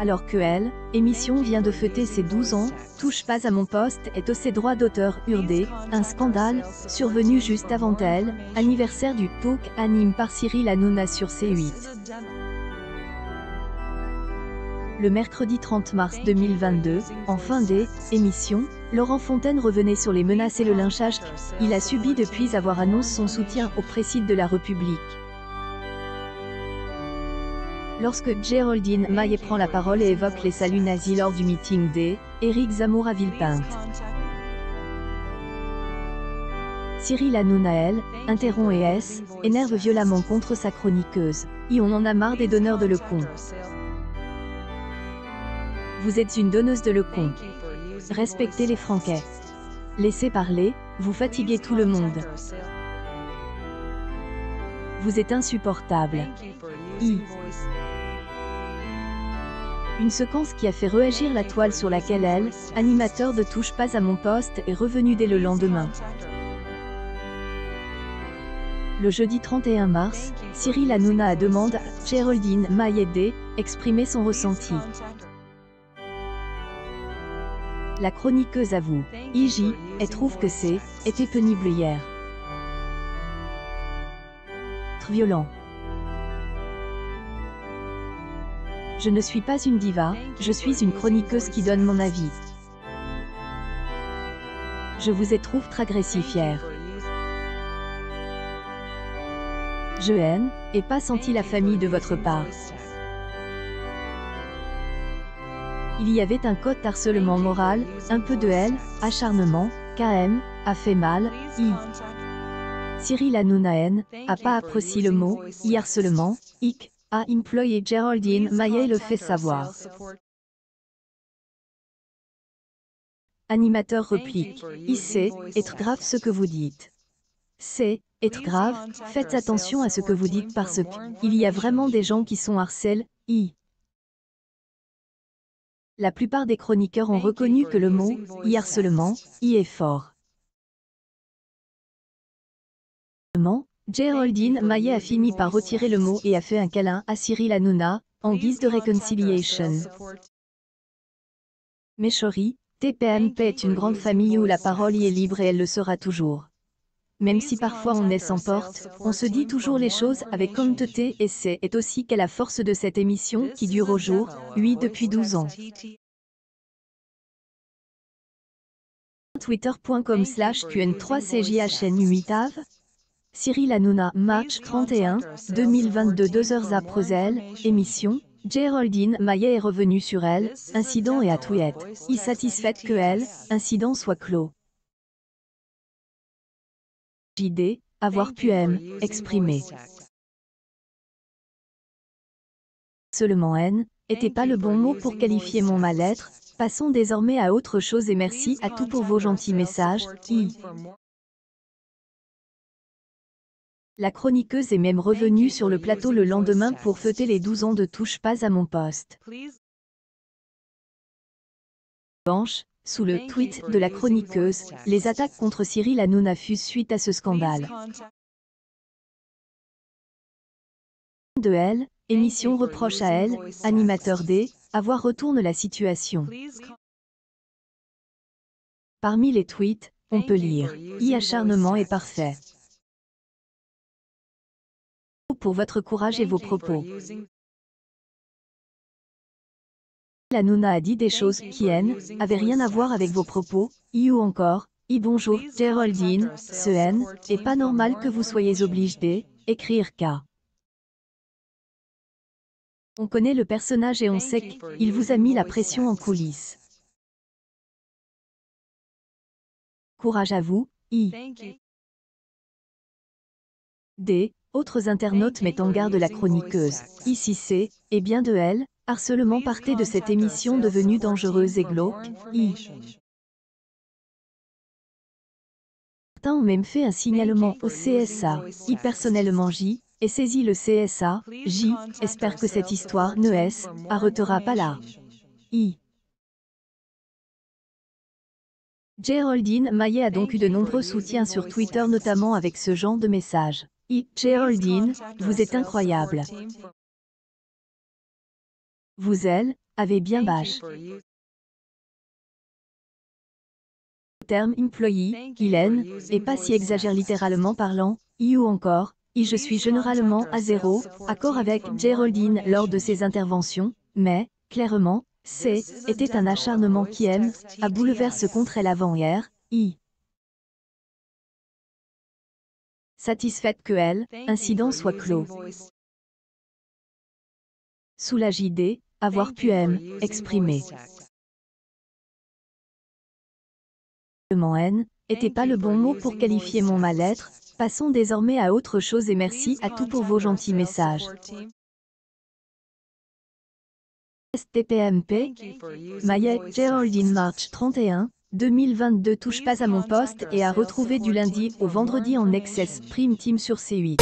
Alors que elle, émission vient de fêter ses 12 ans, Touche pas à mon poste est aux ses droits d'auteur urdé, un scandale, survenu juste avant elle, anniversaire du talk anime par Cyril Hanouna sur C8. Le mercredi 30 mars 2022, en fin des émissions, Laurent Fontaine revenait sur les menaces et le lynchage qu'il a subi depuis avoir annoncé son soutien au président de la République. Lorsque Geraldine Maillet prend la parole et évoque les saluts nazis lors du meeting des Éric Zemmour à Villepinte. Cyril Hanouna, interrompt et S, énerve violemment contre sa chroniqueuse. Et on en a marre des donneurs de lecons. Vous êtes une donneuse de lecons. Respectez les franquets. Laissez parler, vous fatiguez tout le monde. Vous êtes insupportable. I. Une séquence qui a fait réagir la toile sur laquelle elle, animateur de Touche pas à mon poste, est revenue dès le lendemain. Le jeudi 31 mars, Cyril Hanouna a demandé à Géraldine Maillet exprimer son ressenti. La chroniqueuse avoue, IJ, et trouve que c'est, était pénible hier. Violent. Je ne suis pas une diva, je suis une chroniqueuse qui donne mon avis. Je vous ai trouve très agressif hier. Je haine, et pas senti la famille de votre part. Il y avait un code harcèlement moral, un peu de haine, acharnement, KM, a fait mal, I. Cyril Hanounaen, a pas apprécié le mot, I harcèlement, IC, a employé Geraldine Maillet le fait savoir. Animateur replique. IC, être grave ce que vous dites. C'est, être grave, faites attention à ce que vous dites parce qu'il y a vraiment des gens qui sont harcèlent, I. La plupart des chroniqueurs ont reconnu que le mot « harcèlement » y est fort. Geraldine Maillet a fini par retirer le mot et a fait un câlin à Cyril Hanouna, en guise de réconciliation. Mais chérie, TPMP est une grande famille où la parole y est libre et elle le sera toujours. Même si parfois on est sans porte, on se dit toujours les choses avec honnêteté et c'est aussi qu'est la force de cette émission qui dure au jour, oui depuis 12 ans. Twitter.com slash QN3CJHN8AV Cyril Hanouna, match 31, 2022 2 heures après elle, émission, Geraldine Maillet est revenue sur elle, incident et à tweet, y satisfaite que elle, incident soit clos. JD, avoir pu m, exprimer. Seulement N, était pas le bon mot pour qualifier mon mal-être, passons désormais à autre chose et merci à tous pour vos gentils messages, I. La chroniqueuse est même revenue sur le plateau le lendemain pour fêter les 12 ans de Touche pas à mon poste. Banche, sous le tweet de la chroniqueuse, les attaques contre Cyril Hanouna fusent suite à ce scandale. De elle, émission reproche à elle, animateur D, avoir retourne la situation. Parmi les tweets, on peut lire « I acharnement est parfait » pour votre courage et vos propos. La Nouna a dit des choses qui, N, avaient rien à voir avec vos propos, I ou encore, I bonjour, Geraldine, ce N, est pas normal que vous soyez obligé d'écrire K. On connaît le personnage et on sait qu'il vous a mis la pression en coulisses. Courage à vous, I. D. Autres internautes mettent en garde la chroniqueuse. Ici c'est, et bien de elle, Harcèlement partait de cette émission devenue dangereuse et glauque. I. Certains ont même fait un signalement au CSA. I personnellement J, et saisi le CSA. J, espère que cette histoire ne s, arrêtera pas là. I. Geraldine Maillet a donc eu de nombreux soutiens sur Twitter notamment avec ce genre de message. I. Geraldine, vous êtes incroyable. Vous elle, avez bien bâche. terme employee, Hélène, et pas si exagère littéralement parlant, I ou encore, I je suis généralement à zéro, accord avec Geraldine lors de ses interventions, mais, clairement, C, était un acharnement qui aime, à bouleverse contre elle avant-hier, I. Satisfaite que elle, incident soit clos. Soulage idée, avoir pu M, exprimer. N, était pas le bon mot pour qualifier mon mal-être, passons désormais à autre chose et merci à tous pour vos gentils messages. STPMP, Mayette Geraldine March 31, 2022 touche pas à mon poste et à retrouver du lundi au vendredi en Excess Prime Team sur C8.